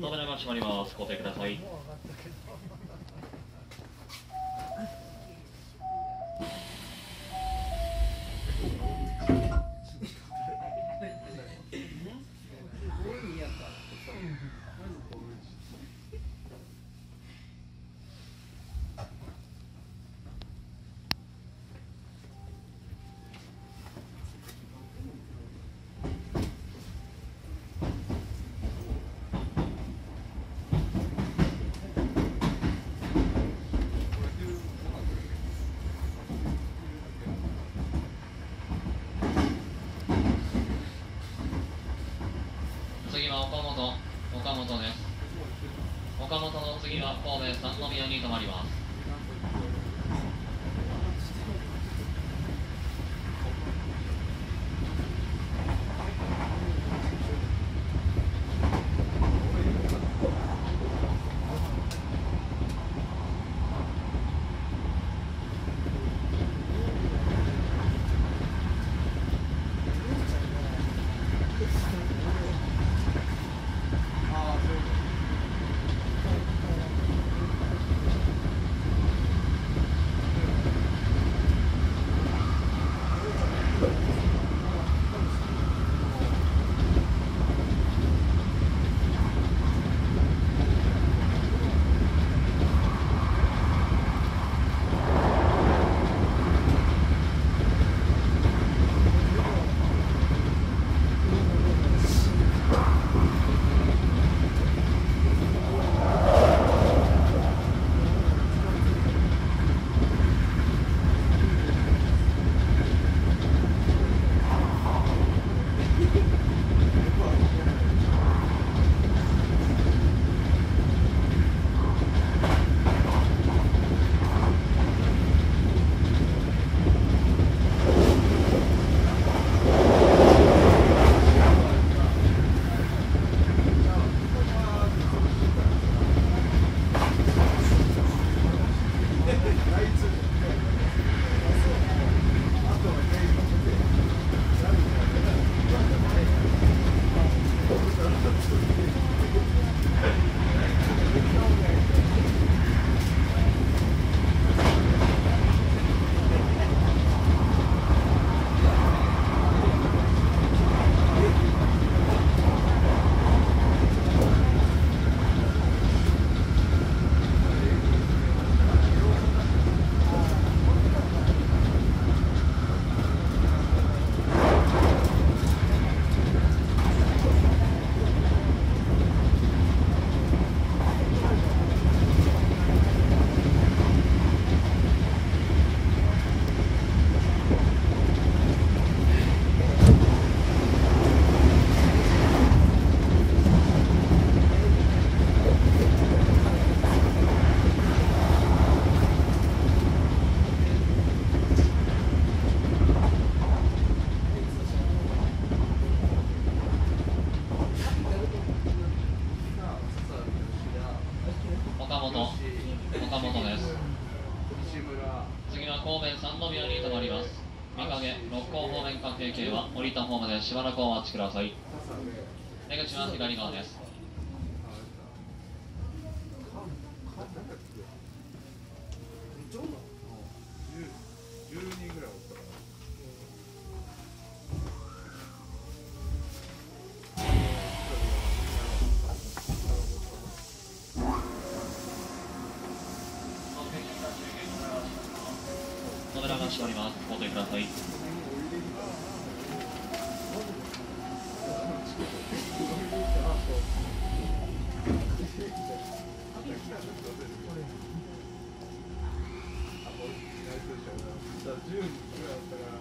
扉が閉まります。ご停ください。次は岡本、岡本です。岡本の次は神戸三宮に停まります。降りたホーしばらくお待ちください。出口は左側です。10人ぐらいおったから扉が閉まります。ご停ください。10人ぐらいおったから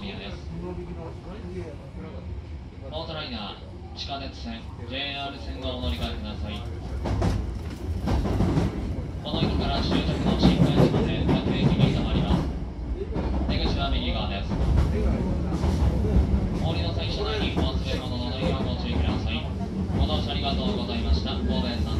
神戸三宮ですポートライナー地下鉄線 JR 線をお乗り換えください。この駅から終着の新幹線まで各駅に停まります。出口は右側です。お降りの際車内にお忘れ物のないようご注意ください。ご乗車ありがとうございました。神戸三宮